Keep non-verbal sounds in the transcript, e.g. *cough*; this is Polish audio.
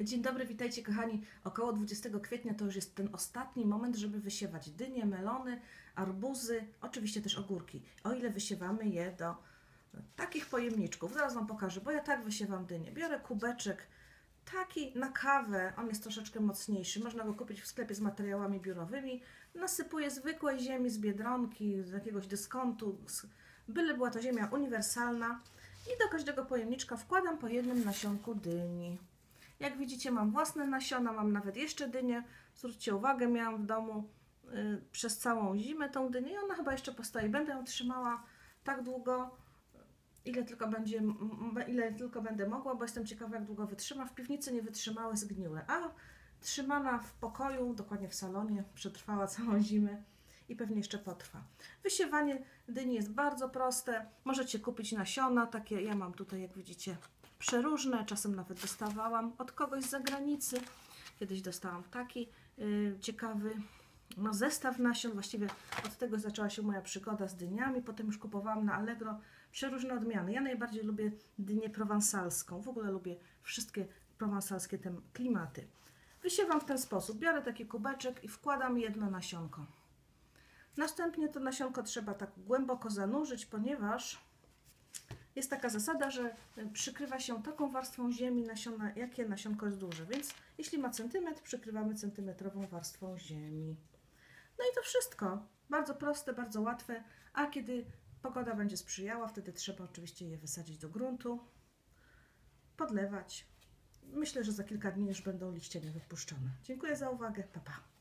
Dzień dobry, witajcie kochani. Około 20 kwietnia to już jest ten ostatni moment, żeby wysiewać dynie, melony, arbuzy, oczywiście też ogórki. O ile wysiewamy je do takich pojemniczków. Zaraz Wam pokażę, bo ja tak wysiewam dynie. Biorę kubeczek taki na kawę, on jest troszeczkę mocniejszy. Można go kupić w sklepie z materiałami biurowymi. Nasypuję zwykłej ziemi z biedronki, z jakiegoś dyskontu, byle była to ziemia uniwersalna. I do każdego pojemniczka wkładam po jednym nasionku dyni. Jak widzicie, mam własne nasiona, mam nawet jeszcze dynię. Zwróćcie uwagę, miałam w domu y, przez całą zimę tą dynię i ona chyba jeszcze postoi. Będę ją trzymała tak długo, ile tylko, będzie, ile tylko będę mogła, bo jestem ciekawa, jak długo wytrzyma. W piwnicy nie wytrzymały, zgniły, a trzymana w pokoju, dokładnie w salonie, przetrwała *laughs* całą zimę i pewnie jeszcze potrwa. Wysiewanie dyni jest bardzo proste. Możecie kupić nasiona, takie ja mam tutaj, jak widzicie, przeróżne. Czasem nawet dostawałam od kogoś z zagranicy. Kiedyś dostałam taki y, ciekawy no, zestaw nasion. Właściwie od tego zaczęła się moja przygoda z dyniami. Potem już kupowałam na Allegro przeróżne odmiany. Ja najbardziej lubię dynię prowansalską. W ogóle lubię wszystkie prowansalskie te klimaty. Wysiewam w ten sposób. Biorę taki kubeczek i wkładam jedno nasionko. Następnie to nasionko trzeba tak głęboko zanurzyć, ponieważ jest taka zasada, że przykrywa się taką warstwą ziemi nasiona, jakie nasionko jest duże. Więc jeśli ma centymetr, przykrywamy centymetrową warstwą ziemi. No i to wszystko. Bardzo proste, bardzo łatwe. A kiedy pogoda będzie sprzyjała, wtedy trzeba oczywiście je wysadzić do gruntu, podlewać. Myślę, że za kilka dni już będą liście niewypuszczone. Dziękuję za uwagę. Pa, pa.